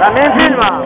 También filma.